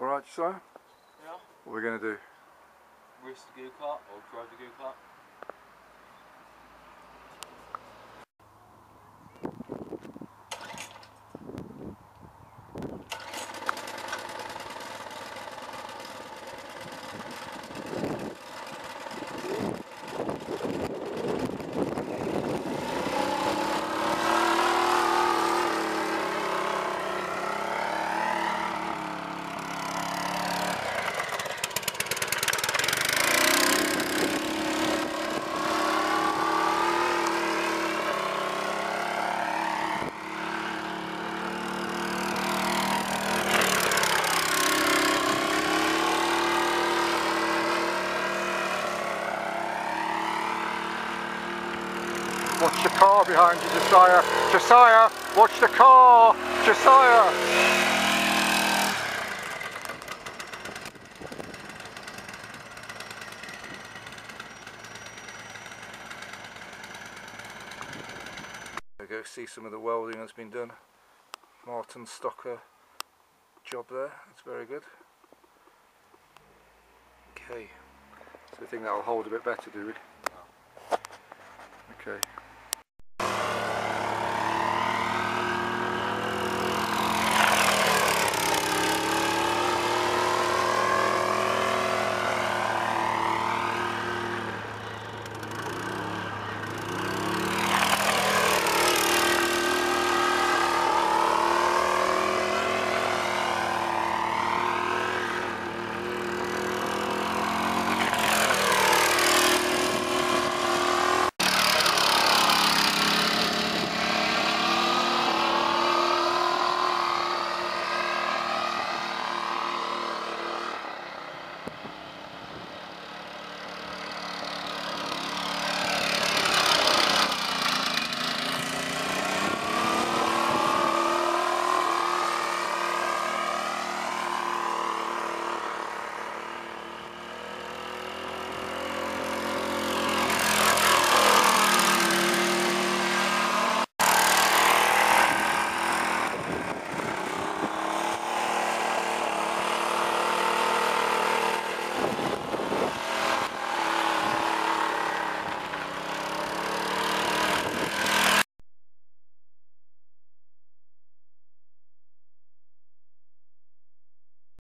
Right, so? Yeah. What are we going to do? Race the go-kart or drive the go-kart. Watch the car behind you, Josiah. Josiah, watch the car. Josiah. There we go, see some of the welding that's been done. Martin Stocker job there, that's very good. Okay, so I think that'll hold a bit better, do we? Okay.